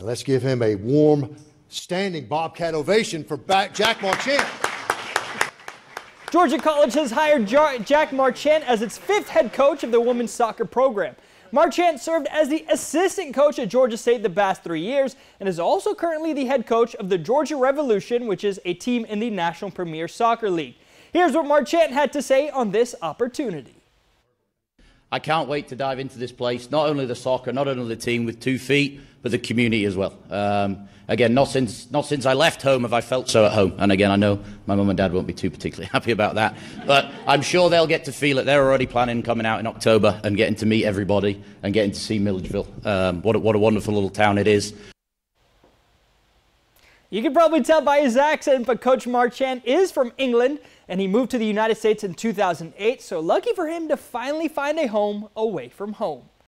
And let's give him a warm, standing Bobcat ovation for Jack Marchant. Georgia College has hired Jack Marchant as its fifth head coach of the women's soccer program. Marchant served as the assistant coach at Georgia State the past three years and is also currently the head coach of the Georgia Revolution, which is a team in the National Premier Soccer League. Here's what Marchant had to say on this opportunity. I can't wait to dive into this place, not only the soccer, not only the team with two feet, but the community as well. Um, again, not since, not since I left home have I felt so at home. And again, I know my mum and dad won't be too particularly happy about that. But I'm sure they'll get to feel it. They're already planning coming out in October and getting to meet everybody and getting to see Milledgeville. Um, what, a, what a wonderful little town it is. You can probably tell by his accent, but Coach Marchant is from England and he moved to the United States in 2008, so lucky for him to finally find a home away from home.